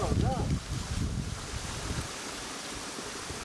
no.